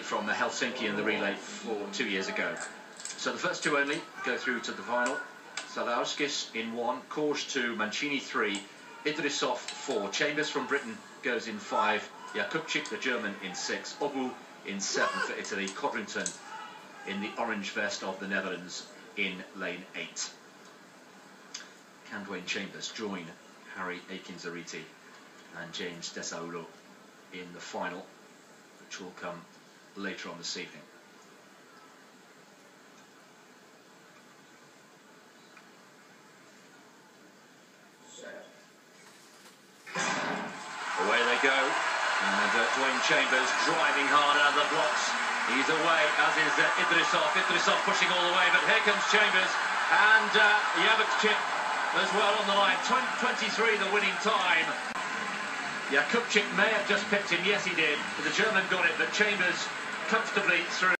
from the Helsinki in the relay for two years ago. So the first two only go through to the final. Sakalauskas in one, Kors two, Mancini three, Idrisov four, Chambers from Britain goes in five, Jakubczyk the German in six, Obou in seven for Italy, Codrington in the orange vest of the Netherlands in lane eight. Can Dwain Chambers join Harry Aikines-Aryeetey and James Dasaolu in the final, which will come later on this evening. Away they go. And uh, Dwain Chambers driving hard out of the blocks. He's away, as is uh, Idrisov. Idrisov pushing all the way, but here comes Chambers. And uh, as well on the line. 23 the winning time. Jakubczyk may have just picked him. Yes, he did. But the German got it, but Chambers comfortably through.